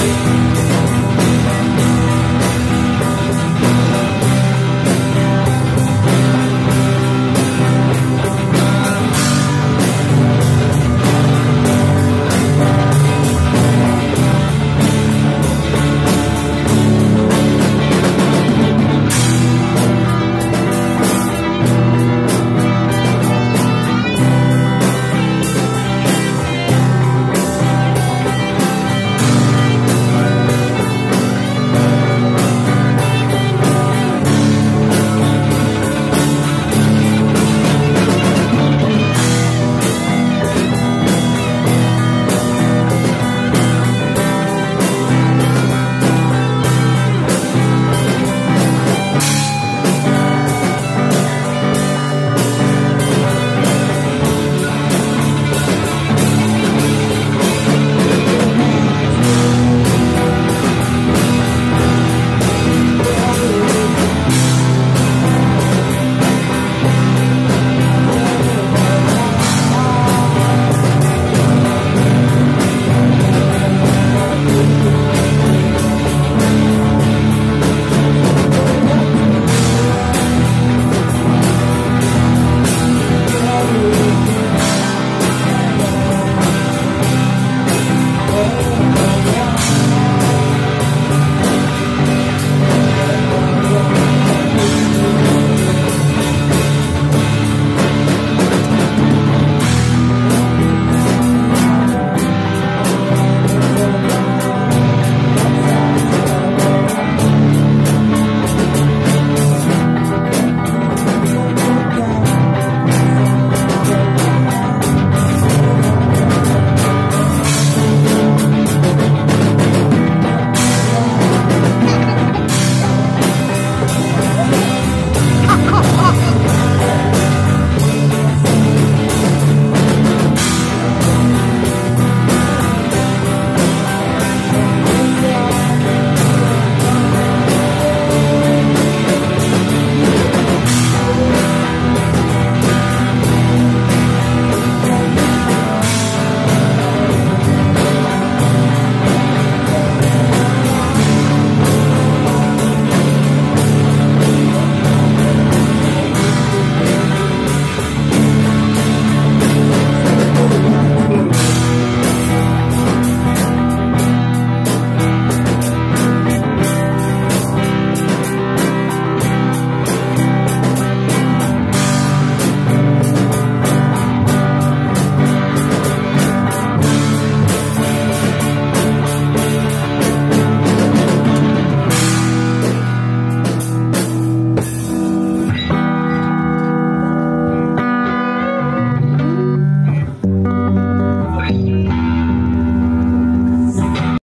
away.